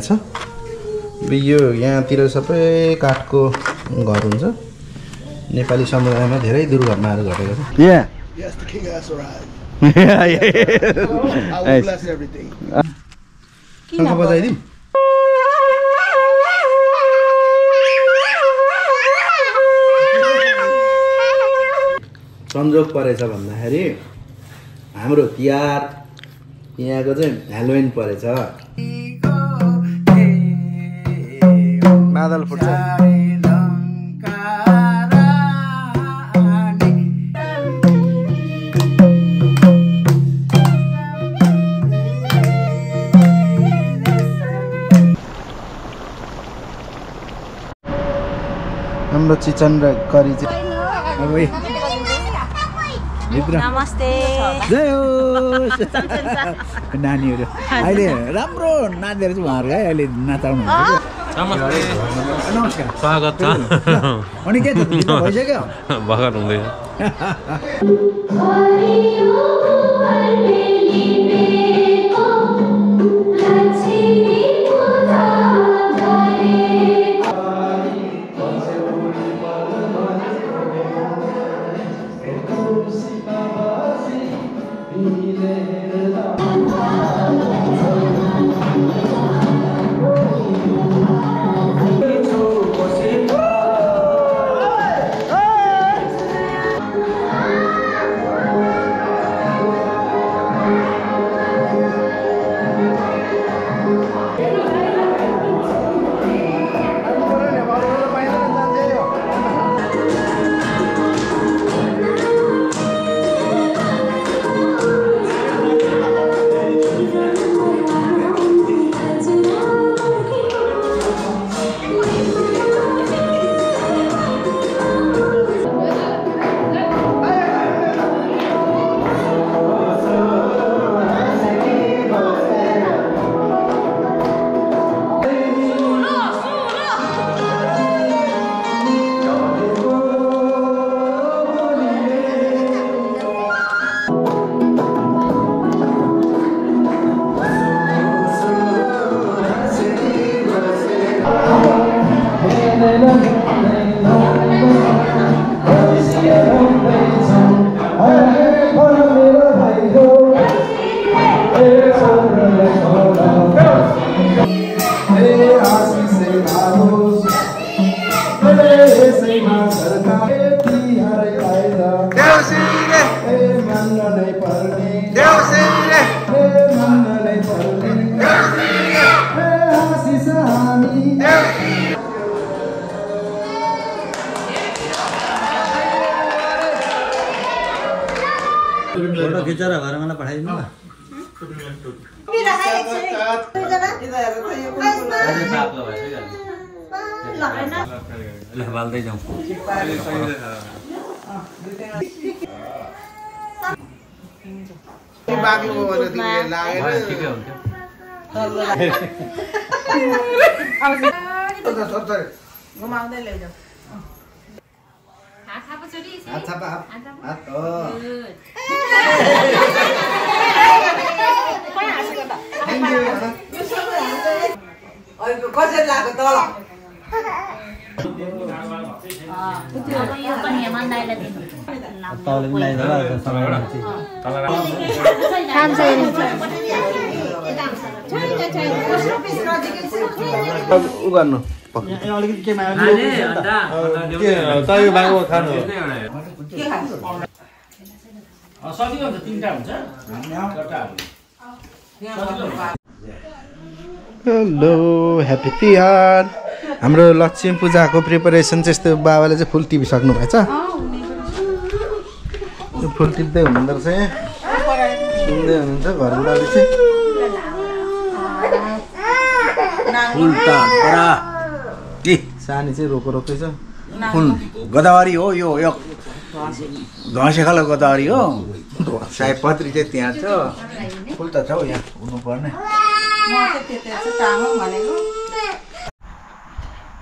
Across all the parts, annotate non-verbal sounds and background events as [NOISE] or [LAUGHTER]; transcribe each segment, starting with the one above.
छ? यो यहाँतिर सबै काठको घर हुन्छ। नेपाली समुदायमा धेरै दुर्घटनाहरू घटेको छ. शङ्ख बजाइदिउँ [LAUGHS] संजोग परेछ भन्दाखेरि हाम्रो तिहार यहाँको चाहिँ हेलोइन परेछ। मादल फुट्छ हाम्रो चिचन र करी चाहिँ नमस्ते। जय होस् नानीहरू। अहिले राम्रो नाच्दो रहेछ उहाँहरू है अहिले नाचाउनु नमस्कार स्वागत छ अनि के त भित्र भइसक्यो भर्खर हुँदैछ फोटो तपाईँको बाबु खानु सजिलो हुन्छ तिनवटा हुन्छ हेलो ह्याप्पी तिहार हाम्रो लक्ष्मी पूजाको प्रिपरेसन चाहिँ यस्तो बाबाले चाहिँ फुल टिपिसक्नु भएछ फुल टिप्दै हुनुहुँदो रहेछ सुन्दै हुनुहुन्छ घरबाट चाहिँ फुल त बडा सानी चाहिँ रोको रोकै छ। फुल गोदावरी हो यो यो। घसे खालको गोदावरी हो। सयपत्री चाहिँ त्यहाँ छ। फुल त छ हौ यहाँ हुनुपर्ने।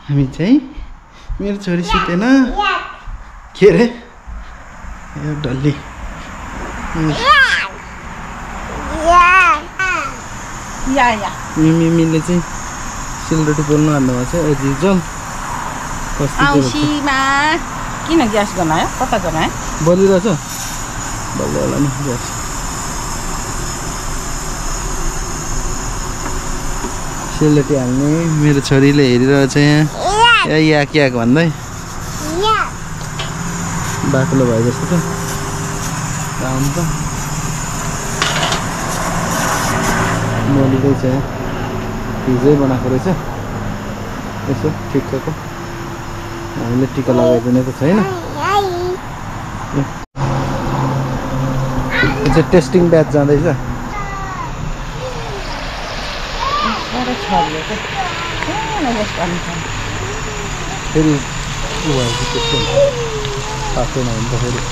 हामी चाहिँ मेरो छोरी सुतेन। के अरे? यो डल्ली। या या। मिमीले चाहिँ सिलरोटी पोल्नु हाल्नुमा छ। यति जल कस्तो चाहिँ औँसीमा किन ग्यास गनायो कता गनायो बलिरहेछ। बल्ल होला नि ग्यास। सेलरोटी हाल्ने मेरो छोरीले हेरिरहेछ यहाँ। या याक याक भन्दै। बाक्लो भए जस्तो छ काम त। मोलीकै छ यहाँ हिजै बनाएको रहेछ। यसो ठिक्कको। हामीले टिका लगाइदिने त छैन। टेस्टिङ ब्याच जाँदैछ। फेरि उ भएपछि त्यस्तो हुन्छ पाकेन भने त फेरि।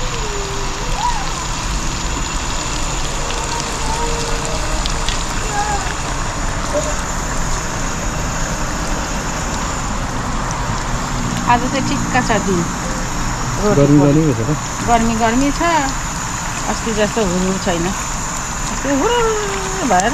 आज चाहिँ ठिक्क छ दिन गर्मी। गर्मी छ। अस्ति जस्तो हुरु छैन। हुरु भएर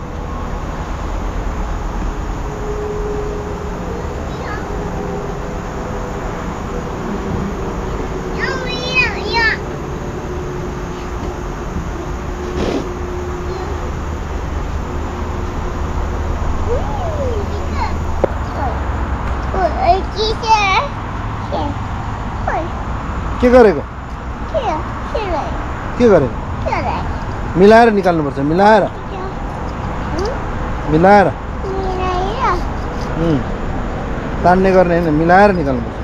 गरेको? के गरेको? मिलाएर निकाल्नुपर्छ मिलाएर। मिलाएर. तान्ने गर्ने होइन मिलाएर निकाल्नुपर्छ।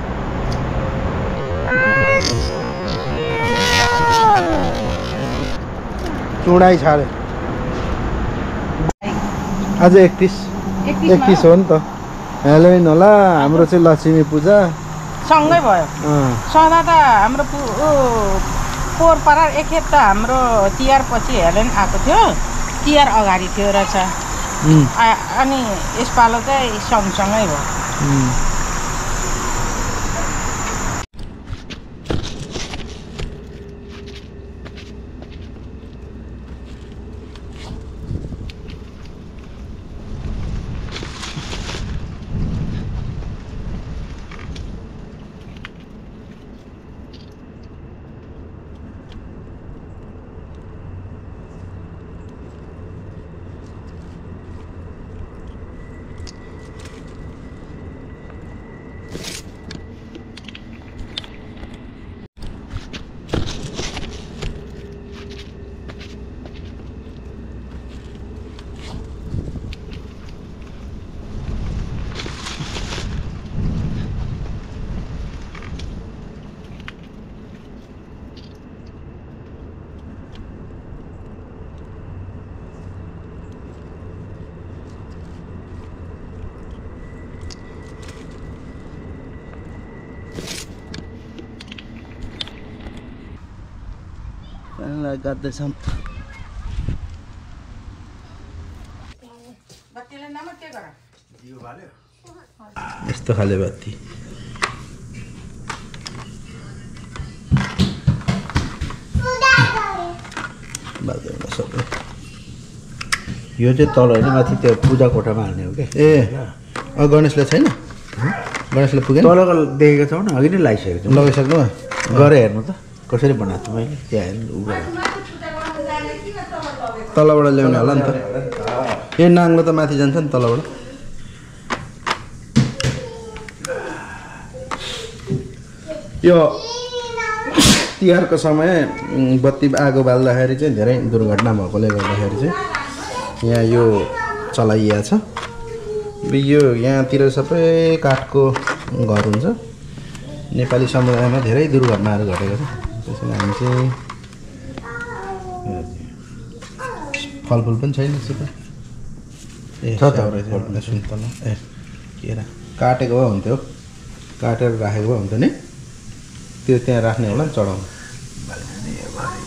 चुडाइ छाडे। आज एकतिस। एकतिस हो नि त। हेलोइन होला हाम्रो चाहिँ लक्ष्मी पूजा। सँगै भयो सदा त हाम्रो पोहोर परार एकखेप त हाम्रो तिहार पछि हेलेन आएको थियो। तिहार अगाडि थियो रहेछ। अनि यसपालो चाहिँ सँगसँगै भयो। गर्दैछौँ। गर? यस्तो खाले बत्ती सबै। यो चाहिँ तल होइन माथि त्यो पूजा कोठामा हाल्ने हो क्या ए अँ गणेशले छैन? गणेशले पुगेन? तलको देखेको छौ न अघि नै लगाइसकेको छु। लगाइसक्नु गएर हेर्नु त। कसरी बनाएको छु मैले? त्यहाँ हेर्नु उ गरेर। तलबाट ल्याउने होला नि त ए नाङ्लो त माथि जान्छ नि तलबाट यो तिहारको समय बत्ती आगो बाल्दाखेरि चाहिँ धेरै दुर्घटना भएकोले गर्दाखेरि चाहिँ यहाँ यो चलाइएको छ यो यहाँतिर सबै काठको घर हुन्छ नेपाली समुदायमा धेरै दुर्घटनाहरू घटेको छ त्यसैले हामी चाहिँ फलफुल पनि छैन यसो त। ए छ त। सुन्तला ए के काटेको भए हुन्थ्यो। काटेर राखेको भए हुन्थ्यो नि। त्यो त्यहाँ राख्ने होला नि चढाउनु।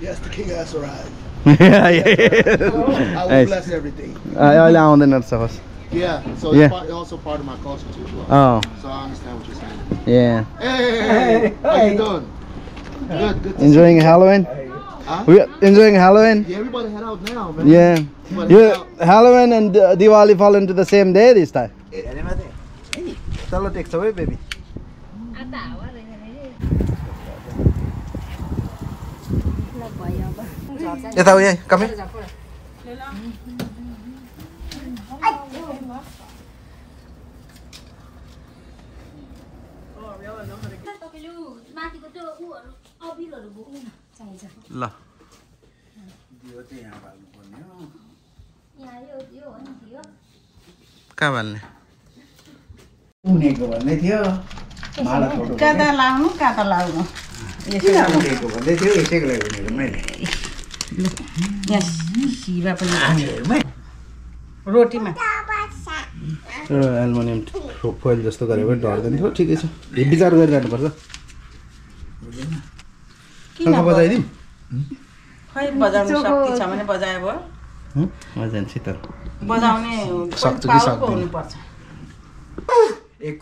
Yes, the king has arrived. [LAUGHS] yeah, yeah. I will bless everything. I lang the nuts, of sa Yeah, so yeah. it's part, also part of my culture too. Well. Oh. So I understand what you're saying. Yeah. Hey, hey, hey, hey. how you doing? Good, good. Enjoying Halloween? Huh? We enjoying Halloween? Yeah, everybody head out now, man. Yeah. You, Halloween and uh, Diwali fall into the same day this time. It, it, it, it, it, it, it takes away, baby. यता उयो कमै ल यो चाहिँ यहाँ हाल्नुपर्ने हो यहाँ यो यो हो नि यो कहाँ हाल्ने उनेको भन्दै थियो काँदा लाउनु काँदा लाउनु भन्दै थियो यसैको लागि मैले यहाँ सिरा पनि रोटीमा। एउटा एल्मुनियम फोइल जस्तो गरेको पनि डर्दैन थियो ठिकै छ। विचार गरिरहनुपर्छ बजाइदिउँ खै बजाउनु शक्ति छ भने बजायो भयो। जान्छु त। बजाउने सक्छु कि सक्दिनँ? हुनुपर्छ एक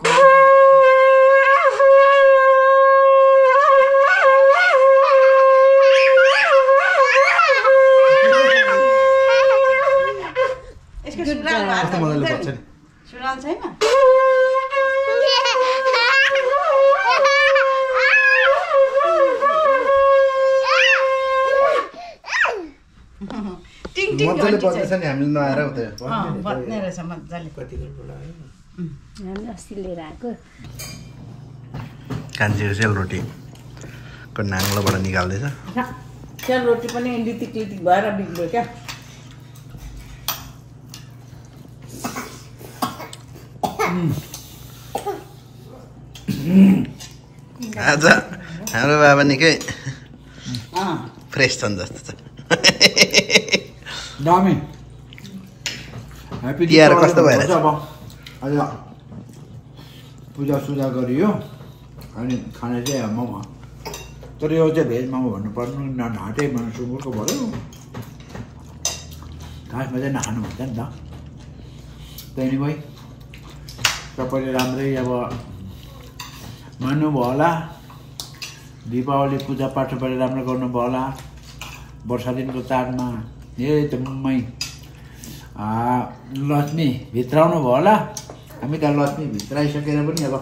यसको सुरुवाल भएको कस्तो मजाले बज्छ नि सुरुवाल छैन टिङ टिङ मजाले बज्दैछ। नि हामीले नआएर उता अँ, बज्ने रहेछ मजाले हामी अस्ति लिएर आएको कान्छी सेलरोटी को नाङ्लोबाट निकाल्दैछ सेलरोटी पनि लितिक लितिक भएर बिग्रियो क्या आज हाम्रो बाबा निकै फ्रेस छन् जस्तो छ। तिहार कस्तो आज पूजा सुजा गरियो। अनि खाना चाहिँ मोमो। तर यो चाहिँ भेज मोमो भन्नु पर्नु नढाँटे मन सुँगुरको भयो। खासमा चाहिँ नखानु भन्छ नि त। त्यहाँदेखि भाइ तपाईँले राम्रै अब मान्नुभयो होला। दिपावली पूजापाठ पनि राम्रो गर्नुभयो होला। वर्षा दिनको चाडमा एकदमै लक्ष्मी भित्राउनु भयो होला। हामी त लक्ष्मी भित्राइसकेर पनि अब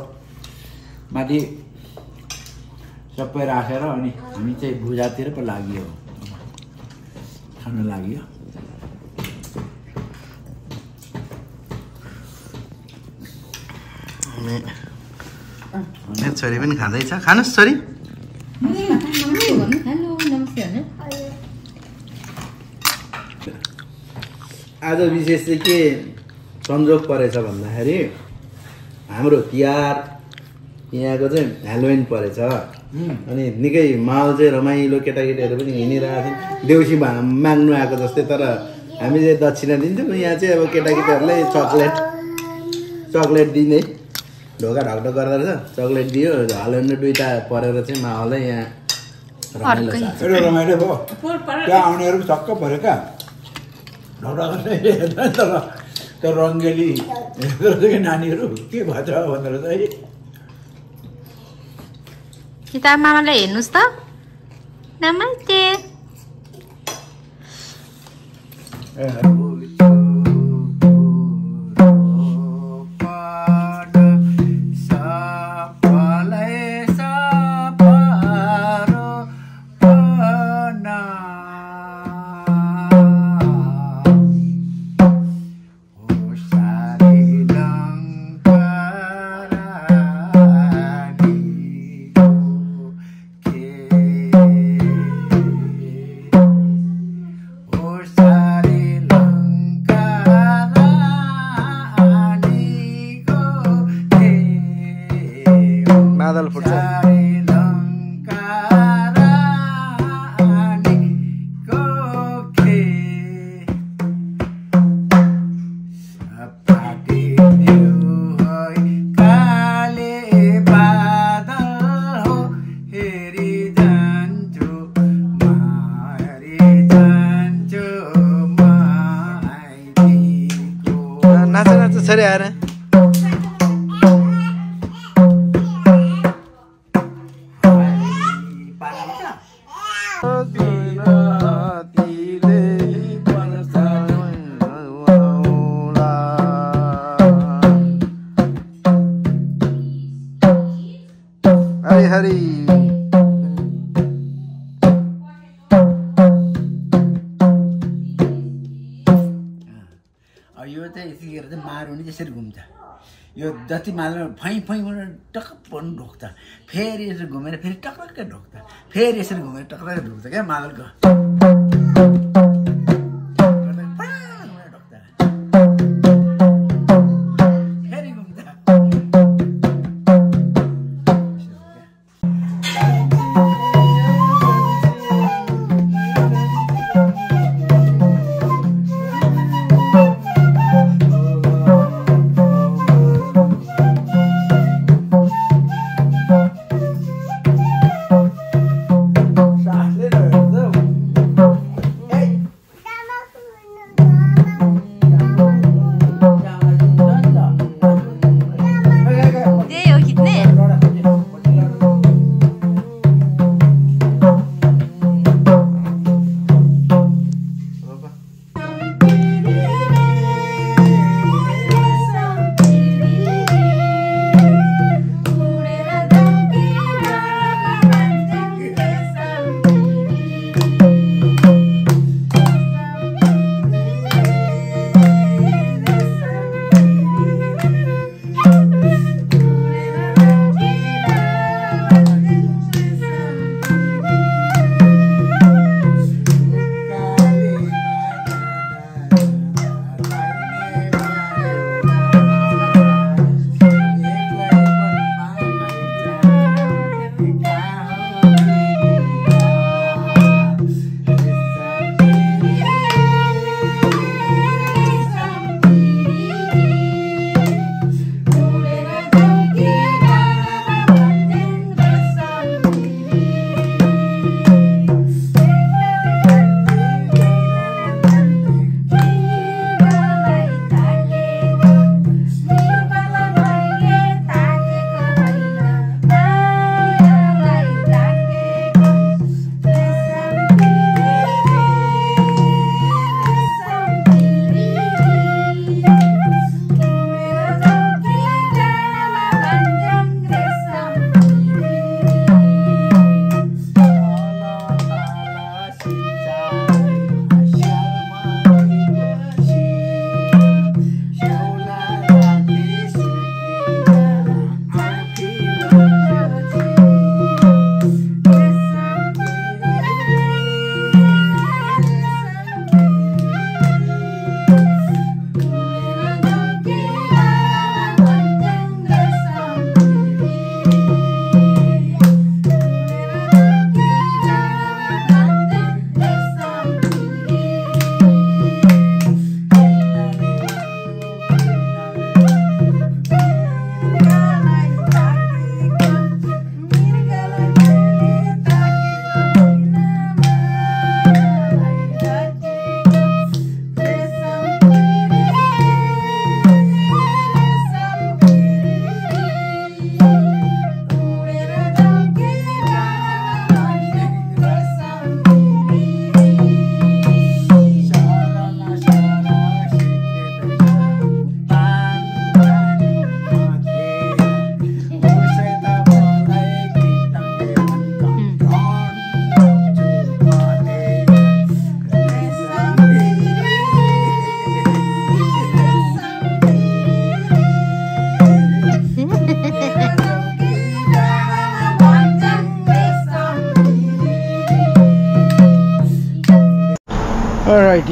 माथि सबै राखेर अनि हामी चाहिँ भुजातिर पो लाग्यो खान लाग्यो मेरो छोरी पनि खाँदैछ। खानुहोस् छोरी। आज विशेष चाहिँ के संजोग परेछ भन्दाखेरि हाम्रो तिहार यहाँको चाहिँ हेलोइन परेछ। अनि निकै माहौल चाहिँ रमाइलो केटाकेटीहरू पनि हिँडिरहेको थियौँ देउसी भा माग्नु आएको जस्तै तर हामी चाहिँ दक्षिणा दिन्थ्यौँ यहाँ चाहिँ अब केटाकेटीहरूलाई चक्लेट चक्लेट दिने ढोका ढकढक गर्दो रहेछ चक्लेट दियो हलोइन र दुइटा परेर चाहिँ माहौलै यहाँ रमाइलो एउटा रमाइलो भयो। त्यहाँ आउनेहरू छक्क पऱ्यो क्या। तर त्यो रङ्गेली रहेछ कि नानीहरू के भएछ भनेर चाहिँ। किताब मामालाई हेर्नुहोस् त। नमस्ते। यो जति माल फैँ फैँबाट टक्क पर्नु ढोक्छ। फेरि यसरी घुमेर फेरि टक्कै ढोक्छ। फेरि यसरी घुमेर टक्कै ढोक्छ क्या मादलको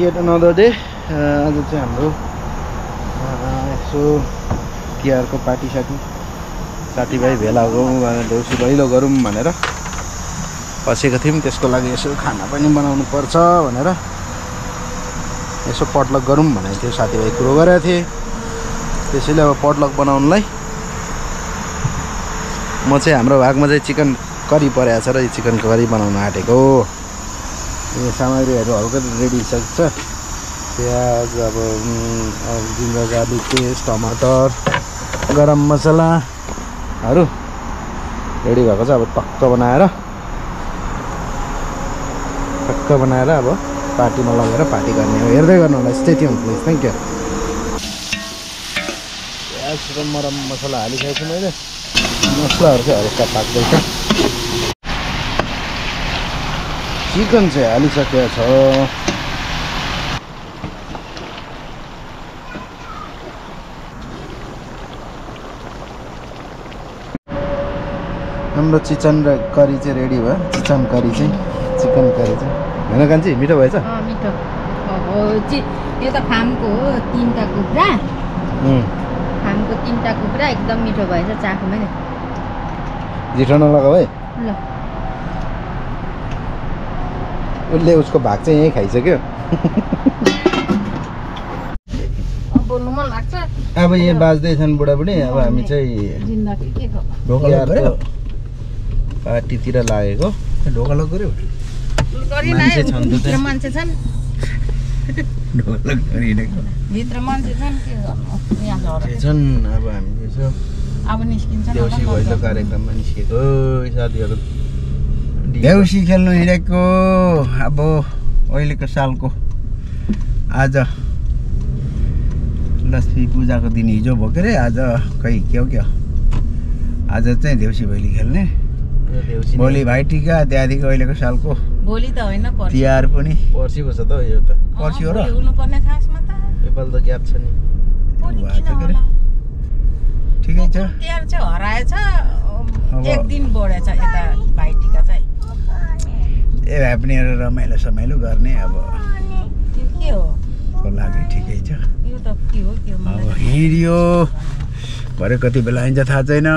एट अनदर डे आज चाहिँ हाम्रो यसो तिहारको पार्टी साटी साथीभाइ भेला गरौँ देउसी भैलो गरौँ भनेर बसेको थियौँ। त्यसको लागि यसो खाना पनि बनाउनु पर्छ भनेर यसो पटलक गरौँ भनेको थियो। साथीभाइ कुरो गरेको थिएँ। त्यसैले अब पटलक बनाउनुलाई म चाहिँ हाम्रो भागमा चाहिँ चिकन करी परेको छ र यो चिकन करी बनाउन आँटेको यो सामग्रीहरू हल्का रेडी सक्छ प्याज अब जिन्जर गार्लिक पेस्ट टमाटर गरम मसलाहरू रेडी भएको छ। अब टक्क बनाएर टक्क बनाएर अब पार्टीमा लगेर पार्टी गर्ने हो। हेर्दै गर्नु होला स्टेडियम प्लिज थ्याङ्क यू प्याज र मरम मसला हालिसकेको छु मैले। मसलाहरू चाहिँ हल्का पाक्दैछ चिकन चाहिँ हालिसकेको छ हाम्रो चिकन र करी चाहिँ रेडी भयो चिकन करी चाहिँ चिकन करी चाहिँ होइन कान्छी मिठो भएछ मिठो यो त फार्मको हो तिनवटा कुखुरा फार्मको तिनवटा कुखुरा एकदम मिठो भएछ चाखुमै नि जिठो नलगाऊ है ल उसले उसको भाग चाहिँ यहीँ खाइसक्यो। अब यहाँ बाँच्दैछन् बुढाबुढी अब हामी चाहिँ पार्टीतिर लागेको। ढोकालो गऱ्यो गरिन मान्छे है, छन् त भित्र त्यहाँ। मान्छे छन्। ढोकालो गरिहिँडेको भित्र मान्छे छन् के गर्नु? यहाँ झरेको छ। छन् अब हामी देउसी भैलो कार्यक्रममा निस्केको। साथीहरू देउसी खेल्नु हिँडेको अब अहिलेको सालको आज लक्ष्मी पूजाको दिन हिजो भयो के अरे आज खै के हो क्या आज चाहिँ देउसी भैली खेल्ने भोलि भाइटिका त्यहाँदेखि अहिलेको सालको भोलि त होइन पर्सि तिहार पनि पर्सि पो छ त यो त पर्सि हो र? नेपाल त ग्याप छ नि? ठिकै छ तिहार चाहिँ हराएछ एक दिन बढेछ यता भाइटिका चाहिँ ए भए पनि एउटा रमाइलो समाइलो गर्ने अब। के लागि ठिकै छ। यो त के हो? के हो? अब हिँड्यो। भरे कति बेला आइन्छ थाहा छैन।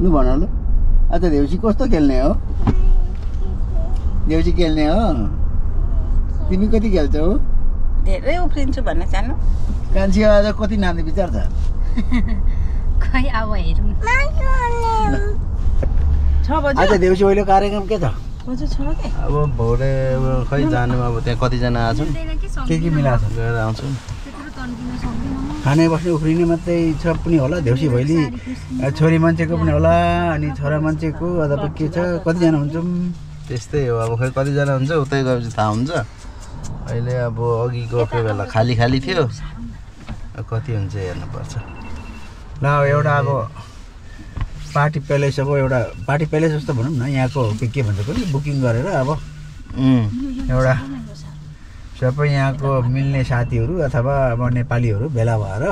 लु भन लु। आज देउसी कस्तो खेल्ने हो? देउसी खेल्ने हो? तिमी कति खेल्छौ? धेरै उफ्रिन्छु भन्ने सानो। कान्छी आज कति नाच्ने विचार छ? [LAUGHS] खै अब हेरौँ। छ आज देउसी भैलो कार्यक्रम के छ? अब भोरे अब खै जानु अब त्यहाँ कतिजना आछन्? के के मिलाएको छ गएर आउँछौँ? खाने बस्ने उफ्रिने मात्रै छ पनि होला देउसी भैली। छोरी मान्छेको पनि होला अनि छोरा मान्छेको अथवा के छ? कतिजना हुन्छौँ? त्यस्तै हो अब खै कतिजना हुन्छ? उतै गएपछि थाहा हुन्छ। अहिले अब अघि गएको बेला खाली खाली थियो। कति हुन्छ हेर्नुपर्छ। ल एउटा अब पार्टी प्यालेस अब एउटा पार्टी प्यालेस जस्तो भनौँ न यहाँको के के भन्छ कुनै बुकिङ गरेर अब एउटा सबै यहाँको मिल्ने साथीहरू अथवा अब नेपालीहरू भेला भएर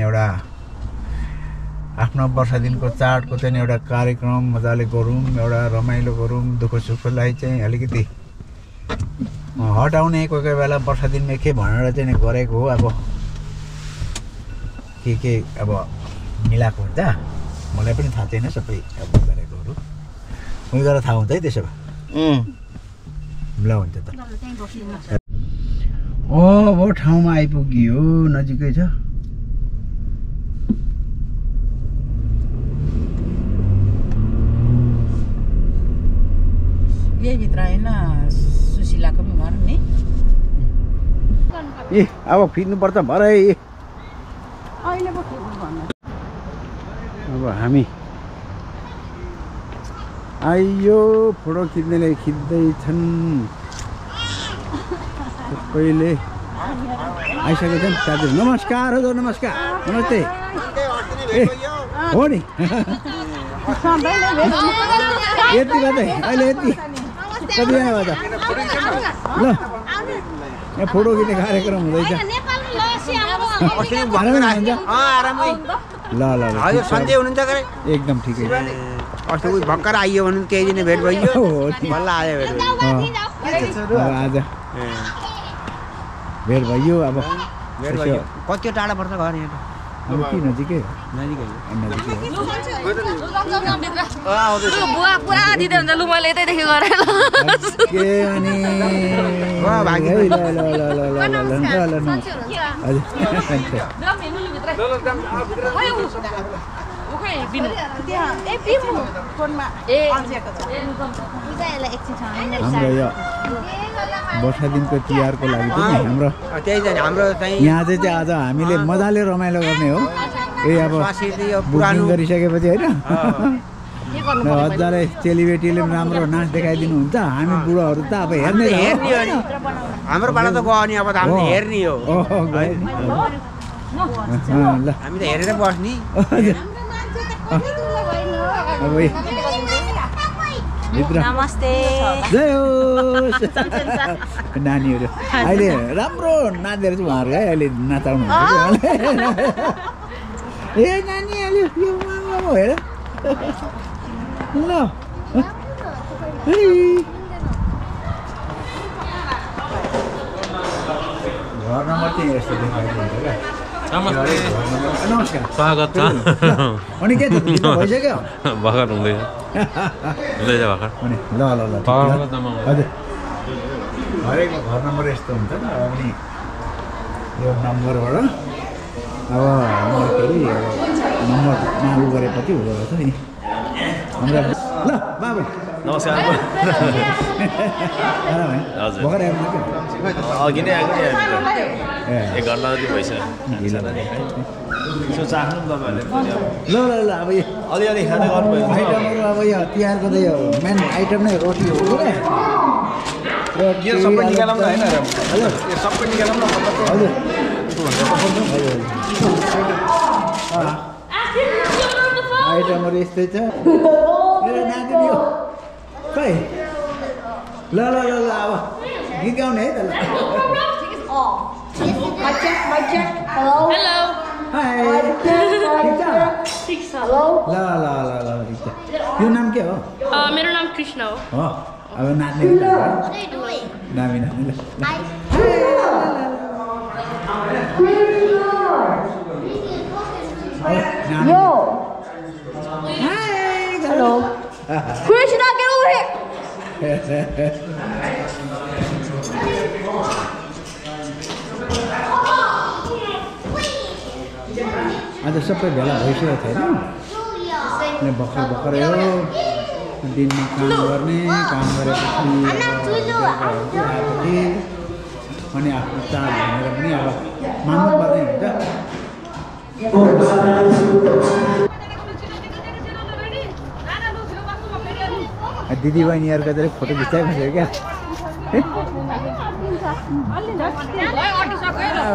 एउटा आफ्नो वर्ष दिनको चाडको चाहिँ एउटा कार्यक्रम मजाले गरौँ एउटा रमाइलो गरौँ दुःख सुखलाई चाहिँ अलिकति हटाउने कोही कोही बेला वर्ष दिनमा के भनेर चाहिँ गरेको हो अब के के अब मिलाएको हुन्छ। मलाई पनि थाहा छैन सबै अब गरेकोहरू। उयो गरेर थाहा हुन्छ है त्यसो भए। ल हुन्छ त। अब ठाउँमा आइपुग्यो नजिकै छ। यही भित्र होइन सुशीलाको पनि घर नि। ए अब फिर्नुपर्छ भरै। अहिले अब हामी आइयो फोटो खिच्नेले खिच्दैछन्। सबैले आइसकेको छन्। साथीहरू नमस्कार हजुर नमस्कार। नमस्ते। ए हो नि। यति मात्रै। अहिले यति। कतिजना भयो त? ल। यहाँ फोटो खिच्ने कार्यक्रम हुँदैछ? ल ल हजुर सन्चै हुनुहुन्छ कि एकदम ठिकै अस्ति उयो भर्खर आइयो भने केही दिन भेट भइयो बल्ल आयो भेट भयो आज भेट भइयो अब भेट भयो कति टाढा पर्छ घर यहाँ अब के नजिकै बुवा हाम्रो यो वर्षा दिनको तिहारको लागि पनि हाम्रो यहाँ चाहिँ चाहिँ आज हामीले मजाले रमाइलो गर्ने हो ए अब बुकिङ गरिसकेपछि होइन हजारै चेलीबेटीले पनि राम्रो नाच देखाइदिनुहुन्छ हामी बुढोहरू त अब हेर्ने हाम्रोबाट त गयो नि अब त हामीले। हेर्ने हो ल [LAUGHS] हामी त हेरेर बस्ने। नमस्ते। जय नानीहरू। अहिले राम्रो नाच्दो रहेछ उहाँहरू है अहिले नचाउनु [LAUGHS] ए नानी अहिले यो हेर। ल। है। घर नम्बर चाहिँ यस्तो देखाइदिन्छ क्या। नमस्ते। नमस्कार। स्वागत छ। अनि के भइसक्यो? भर्खर हुँदैछ हुँदैछ भर्खर। अनि ल ल ल। हजुर। हरेकको घर नम्बर यस्तो हुन्छ नि अब पनि यो नम्बरबाट अब भन्दाखेरि अब नम्बर नागु गरेपछि हुँदो रहेछ नि। हाम्रो ल बाबु। नमस्कार। हजुर। अघि नै आएको नि। हामी त। ए। एक घन्टा जति भइसक्यो। तपाईँहरूले। ल ल ल अब अलिअलि खाँदै गर्नुभयो। आइटमहरू अब यो तिहारको त यो मेन आइटम नै रोटी हो कि यो सबै निकालौँ न होइन? हजुर यो सबै निकालौँ न हजुर हजुर आइटमहरू यस्तै छ। [LAUGHS] मेरो नातिनी हो Hey. La la la la. You go này la. My check, my check. Hello. Hello. Hi. Rita. Hello. La la la la Rita. Your name क्या हो? Uh, मेरा नाम Krishna. Oh. अब नाम नहीं बता Hi. Krishna. Yo. Hi. Hello. Yo hello Krishna get over here आज सबै भेला भइसकेको थिएन अनि भर्खर भर्खरै हो दिनमा काम गर्ने काम गरेपछि अब बेलुकाहरू आएपछि अनि आफ्नो चाड भनेर पनि अब मान्नुपर्ने हुन्छ दिदी बहिनीहरूको चाहिँ फोटो खिचाइबस्यो क्या।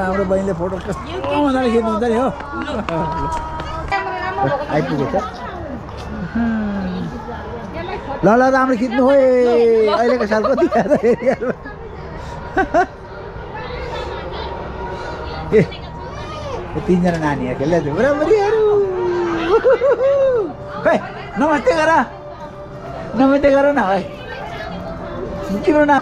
हाम्रो बहिनीले फोटो कस्तो मजाले खिच्नुहुन्छ नि हो। आइपुगेछ ल ल राम्रो खिच्नु हो अहिलेको साल कति ए तिनजना नानीहरू खेल्दै थियो। बुढाबुढीहरू खै नमस्ते गर। 舐めてからなおい。生きるな。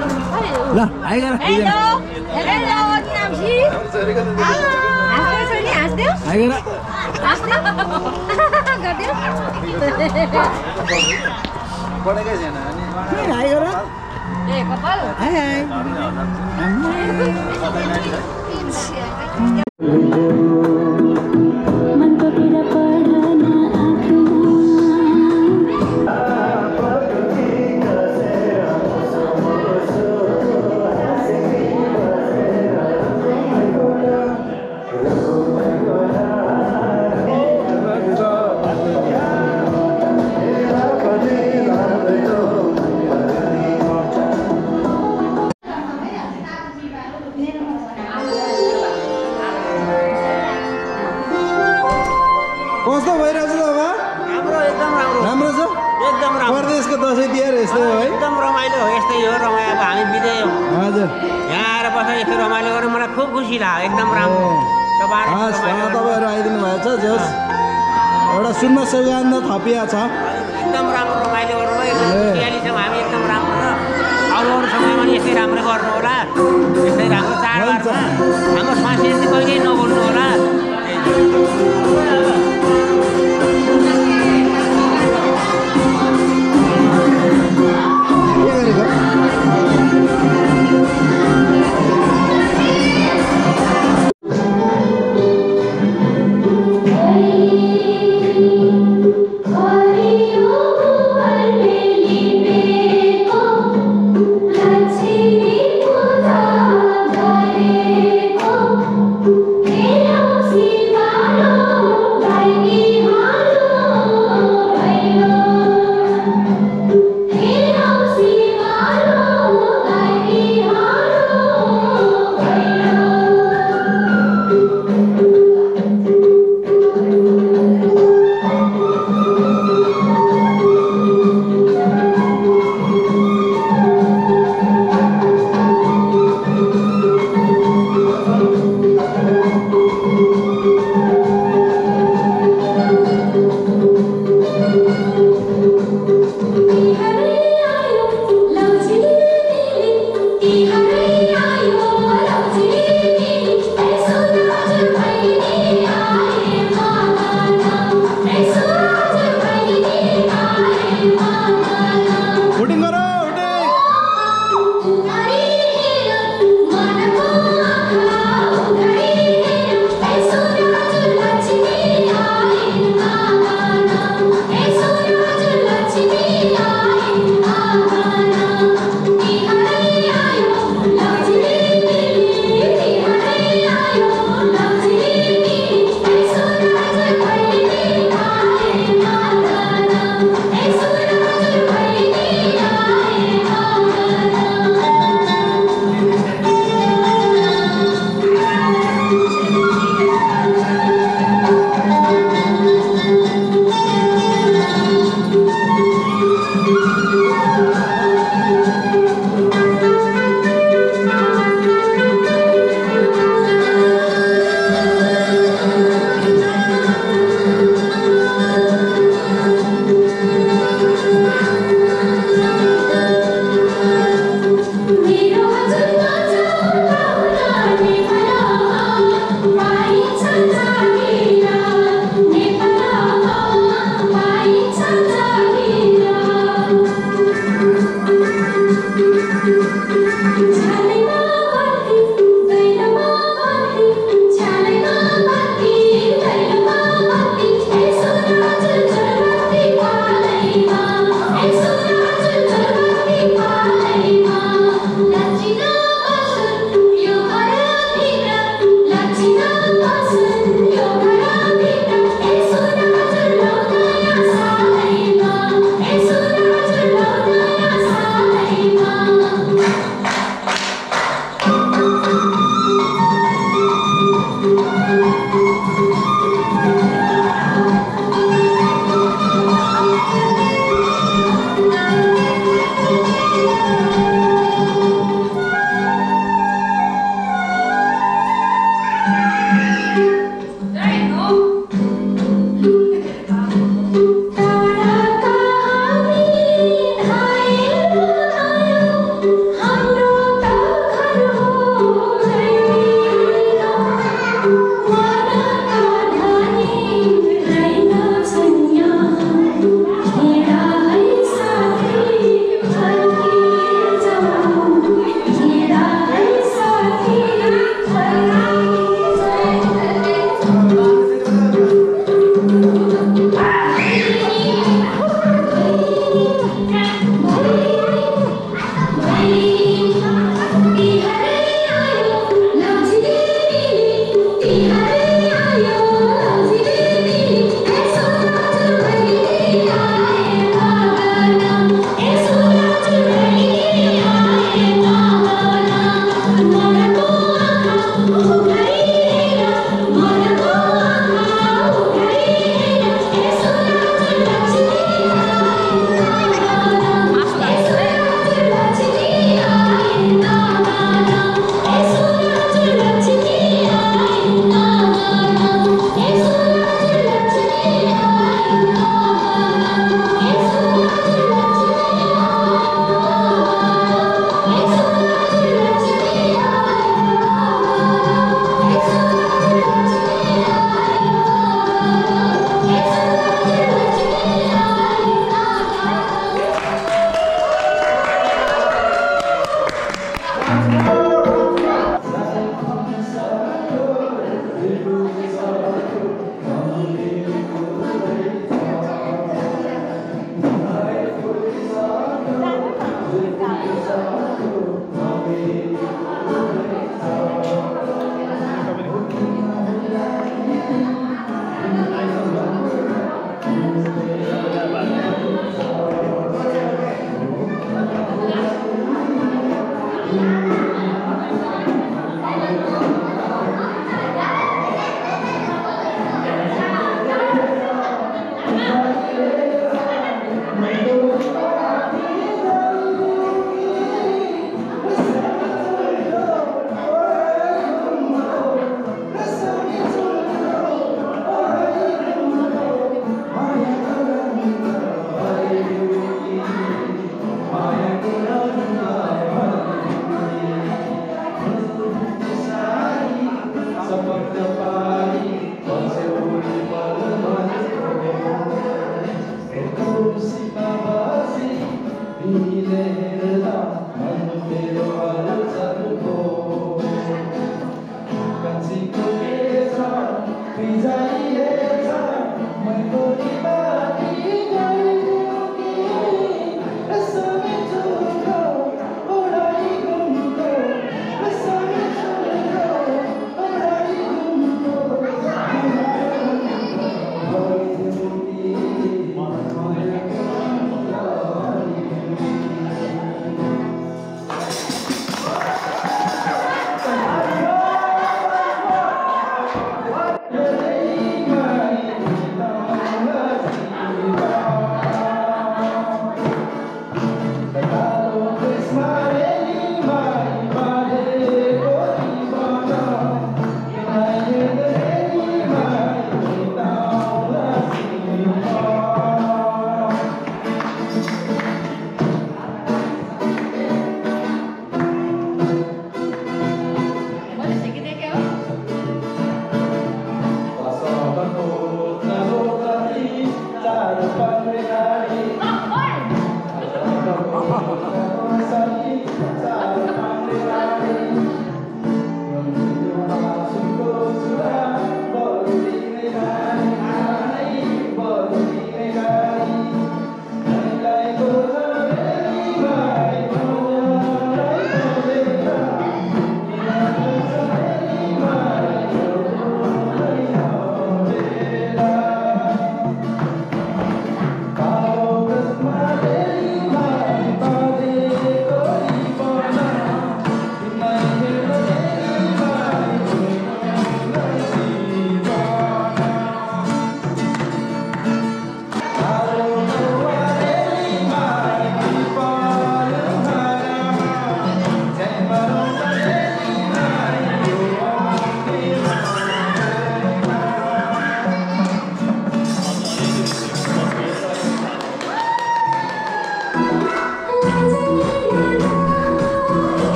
ल आइगर हेलो हेलो नाम्सी आफ्नो छोरी हाँस्दियो आइगर गरिदियो पढेकै छैन आइगर ए कपाल hi hi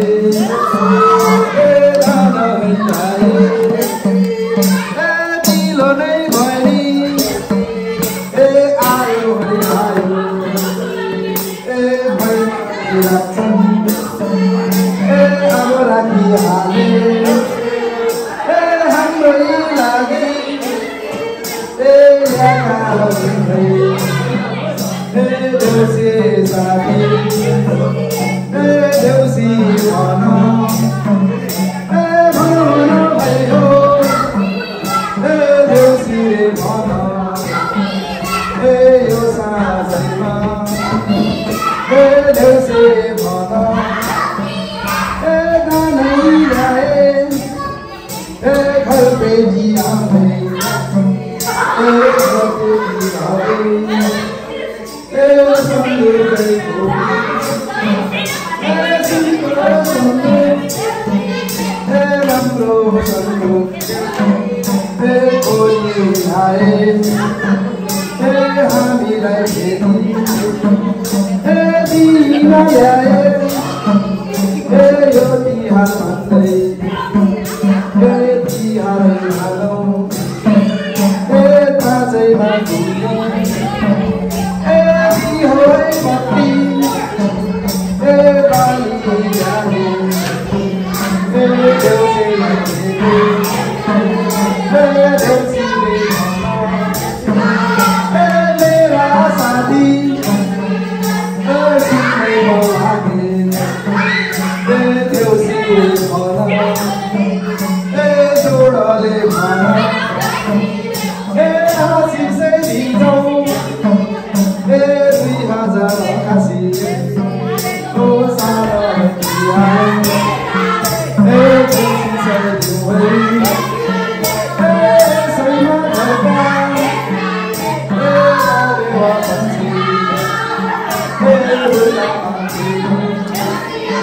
Hallelujah.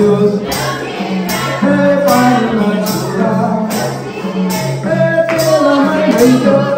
Deus, prepara uma tira, prepara uma tira.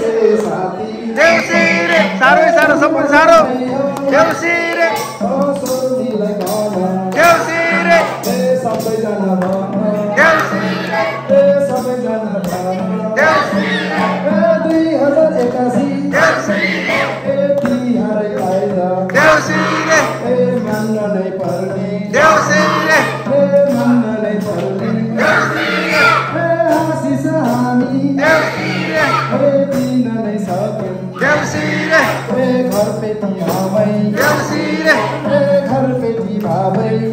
Deus se sabe, sabe, sabe, sabe, sabe, घर पे दी हाँ भाई रे घर पे दी हाँ भाई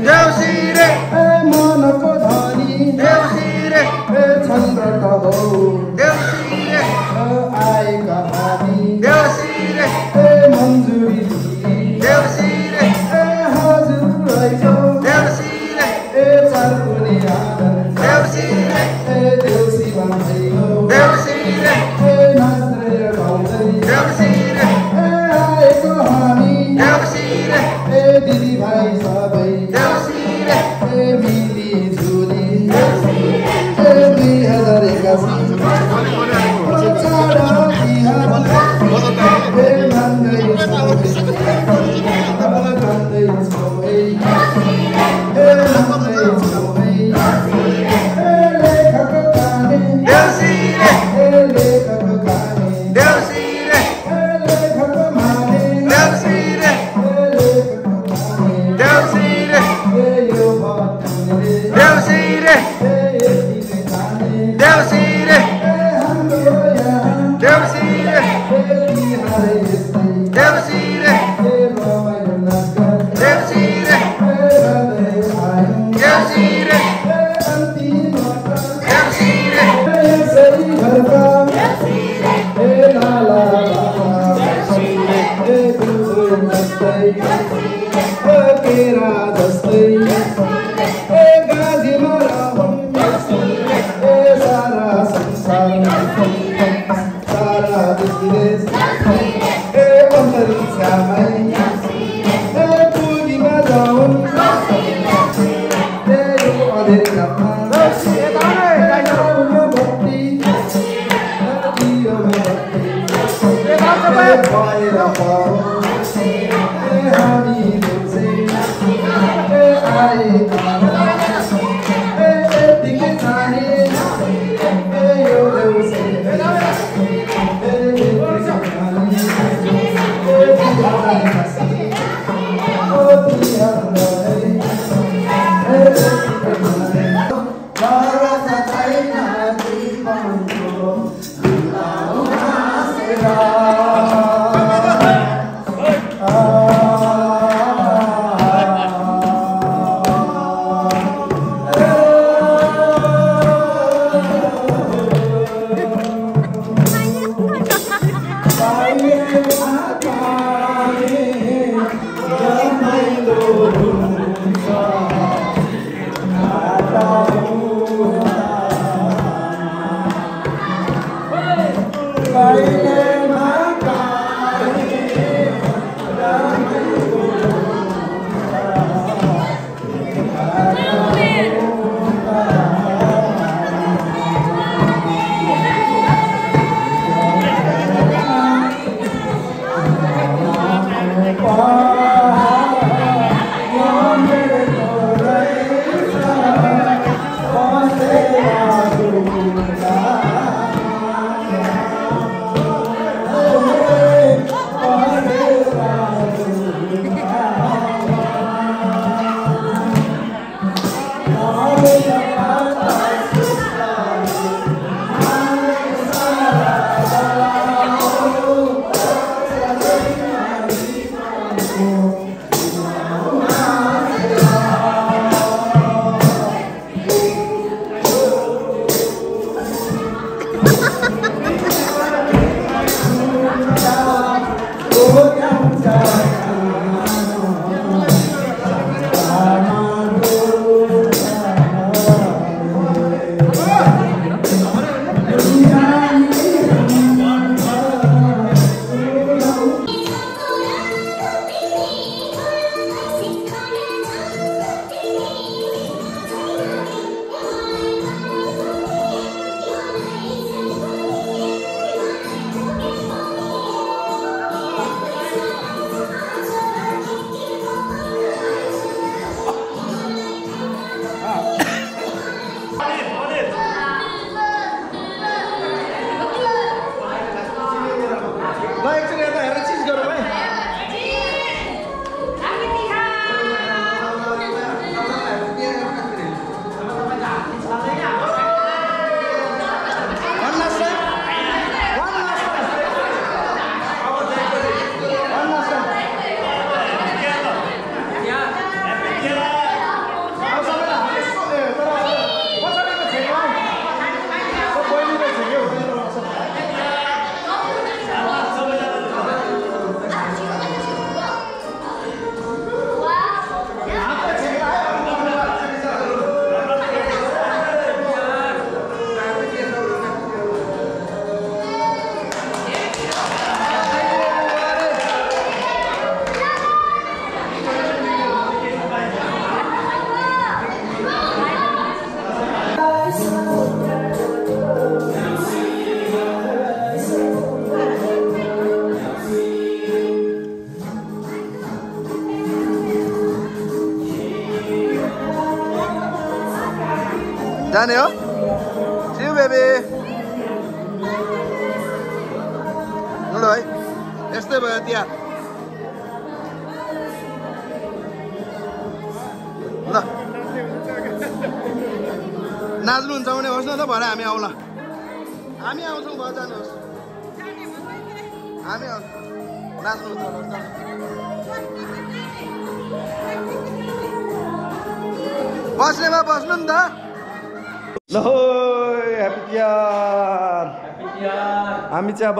जाने हो सिउ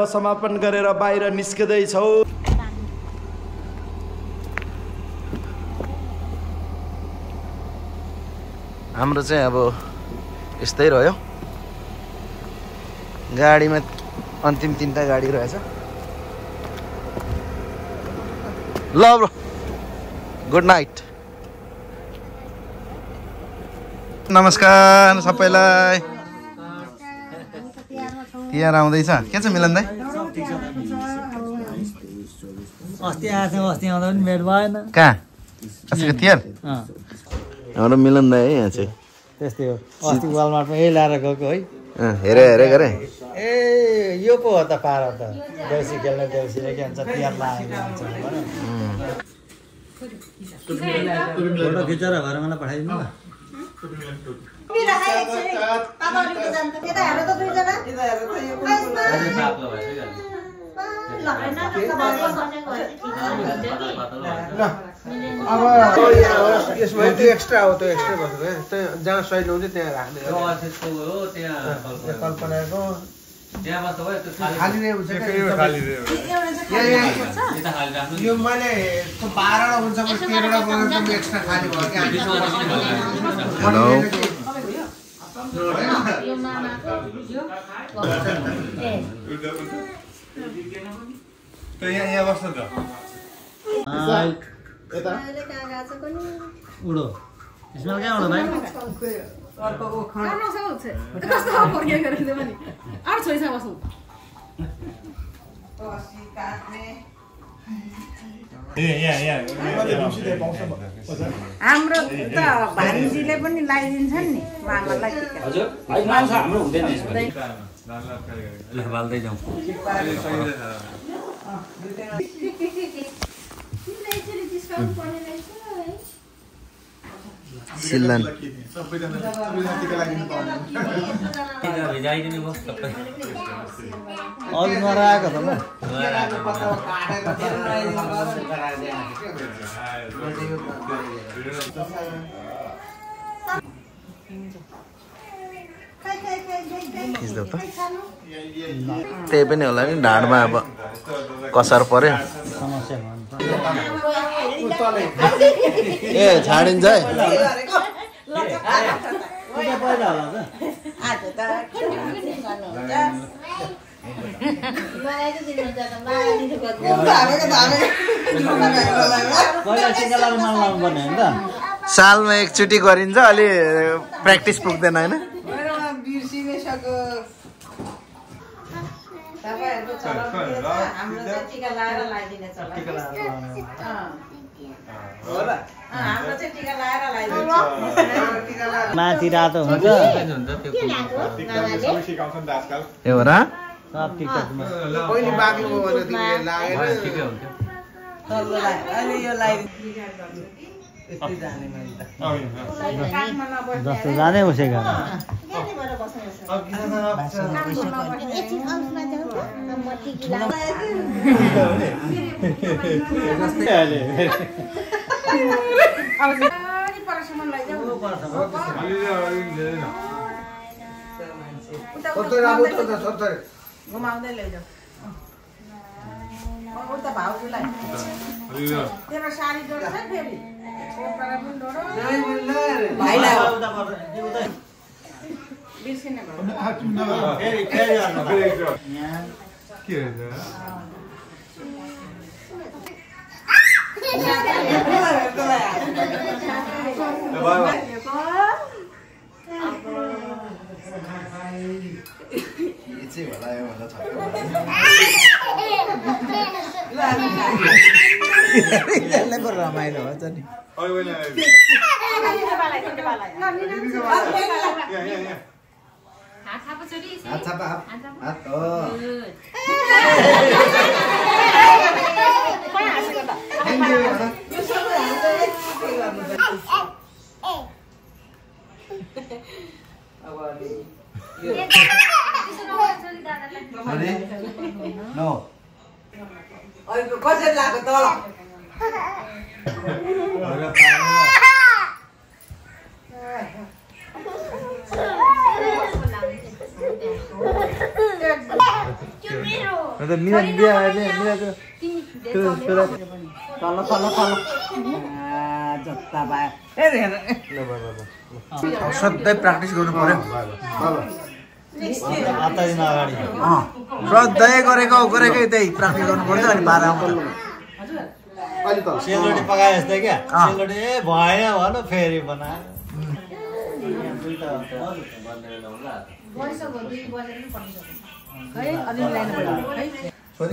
समापन गरेर बाहिर निस्किँदैछौँ। हाम्रो चाहिँ अब यस्तै रह्यो। गाडीमा अन्तिम तिनवटा गाडी रहेछ। ल ब्रो गुड नाइट। नमस्कार सबैलाई। तिहार आउँदैछ। के छ मिलन दाई अस्ति आएको थियौँ अस्ति आउँदा पनि भेट भएन कहाँ? अस्तिको तिहार? अँ, हाम्रो मिलन दाई है यहाँ चाहिँ। त्यस्तै हो। अस्ति वालमार्टमा यही लाएर गएको है। हेरे हेरे गरे। ए यो पो हो त पारा त। देउसी खेल्ने देउसीले के भन्छ तिहार लागेको हुन्छ। फोटो खिचेर घर मलाई पठाइदिनु न। अब यसमा त्यो एक्स्ट्रा हो त्यो एक्स्ट्रा है त्यहाँ जहाँ सहिलो हुन्छ त्यहाँ राख्ने कल्पनाको यो मैले त्यो बाह्रवटा हुन्छ तेह्रवटा एक्स्ट्रा खाली भयो यहाँ यहाँ बस्नु त कहाँ उडो हाम्रो हुँदैन यसमा। ल बाल्दै जाउँ। सिल्लान टिका सबै अघि नराएको त त्यही पनि होला नि ढाडमा अब कसार भयो ए छाडिन्छ है। सालमा एकचोटि गरिन्छ अलि प्र्याक्टिस पुग्दैन होइन? तपाईँहरूको माथि रातो हुन्छ ए हो र सब जस्तो जाने उसै गर्न [LAUGHS] [LAUGHS] अगाडि परसम्म उता भाउजूलाई तेरो साडी जोड्छ फेरि। ओपरा पनि चाहिँ होला यो भन्दा पो रमाइलो हुन्छ नि हात थापा हात हो? No. कसरी लाग्यो तल मिना बिहा मिनाको तल तल तल जता पायो सधैँ प्र्याक्टिस गर्नु पर्यो दिन अगाडि अँ, सधैँ गरेको गरेकै त्यही प्र्याक्टिस गर्नु पर्छ अनि आउँछ। सेलरोटी पकाए जस्तै क्या। सेलरोटी ए भएन भन फेरि बनायो।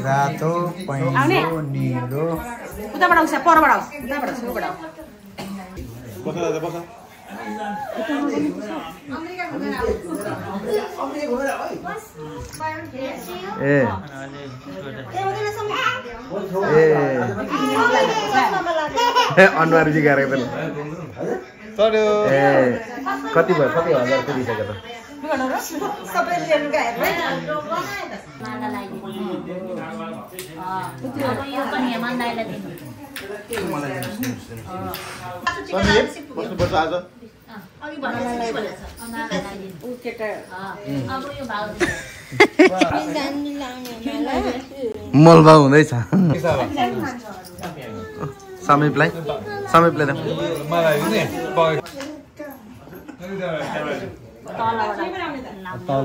रातो पहेँलो निलो। उताबाट आउँछ परबाट आउँछ। उताबाट। छेउबाट आउँछ ए ए अनुहार बेला ए कति भयो कति हजार पुगिसक्यो त सबै बस्नुपर्छ आज अघि भनेको छ माला लगाइदिनु अब यो भाउ मलभाउ हुँदैछ समीपलाई समीपलाई तल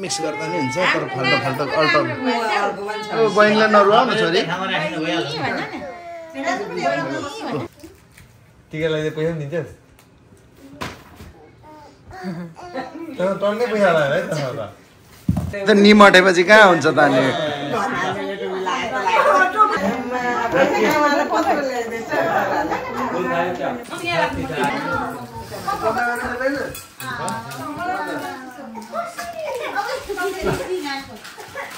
मिक्स गर्दा नि हुन्छ तर फाल्टो फाल्टो अल्टर अब बहिनीलाई नरुवाउ न छोरी टिका लगाइदिए पैसा पनि दिन्छस् तर टन्नै पैसा लगायो है त त निमटेपछि कहाँ हुन्छ त अनि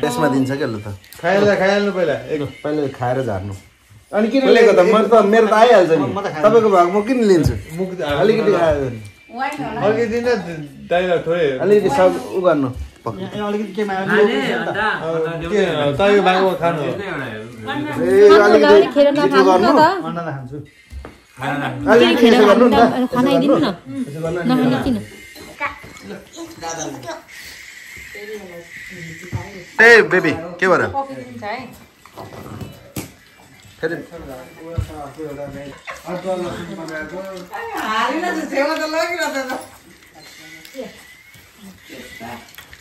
त्यसमा दिन्छ क्या लु त। खाइहाल्दा खाइहाल्नु पहिला। एक पहिला खाएर झार्नु। अनि किन लिएको त मैले त मेरो त आइहाल्छ नि। तपाईँको भाग म किन लिन्छु? अलिकति थोरै अलिकति सब उ गर्नु अलिकति अलिकति अलिकति खानाइदिनु न यसो गर्नु नि। नखाने किन ए बेबी के भएर फेरि हालिन त छेउमा त लगिरहेको त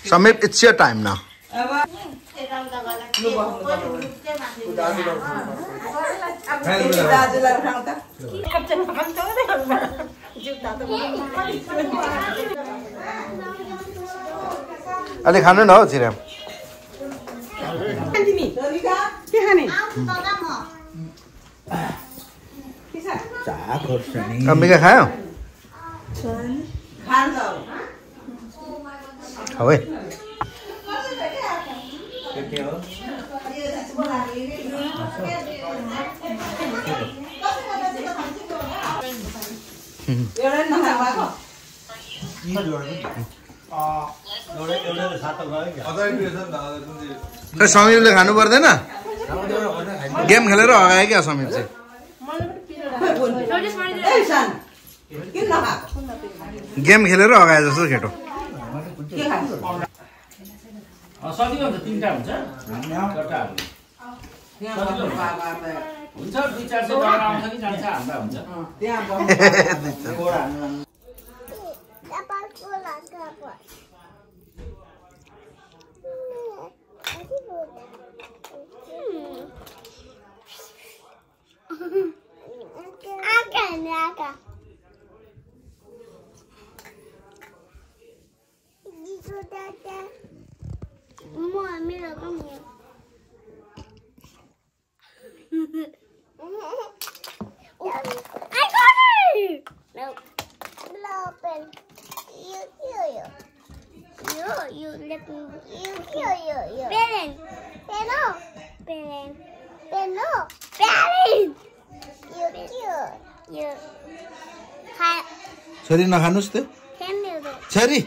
समीप इट्स यर टाइम न अब दाजुलाई उठाउँ त अलि खानु न हौ छिराम तिमी के खाने अम्बिका खायो खाऊ है समीरले खानु पर्दैन गेम खेलेर अगायो क्या समीर चाहिँ। गेम खेलेर अगाए जस्तो सजिलो हुन्छ I got it! No. Blow open. You, you, you. You, you, let me. You, you, you, you. Parent. Parent. Parent. Parent. Parent. You, you, you. Hi. छोरी you do? छोरी.